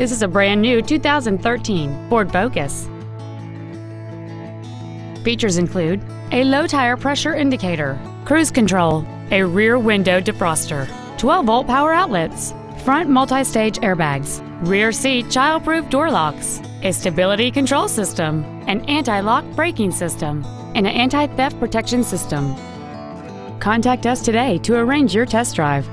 This is a brand new 2013 Ford Focus. Features include a low tire pressure indicator, cruise control, a rear window defroster, 12 volt power outlets, front multi-stage airbags, rear seat child-proof door locks, a stability control system, an anti-lock braking system, and an anti-theft protection system. Contact us today to arrange your test drive.